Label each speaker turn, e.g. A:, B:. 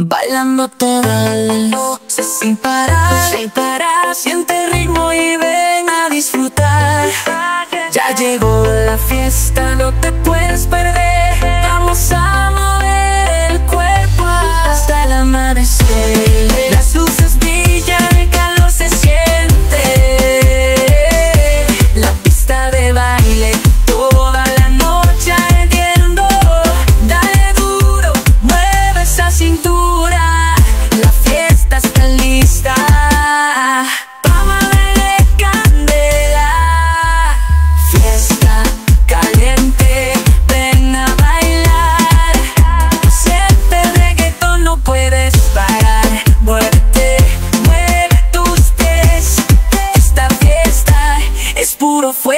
A: Bailando toda la sin parar, sin parar. Siente el ritmo y ven a disfrutar. Ya llegó la fiesta, no te fuego.